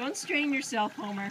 Don't strain yourself, Homer.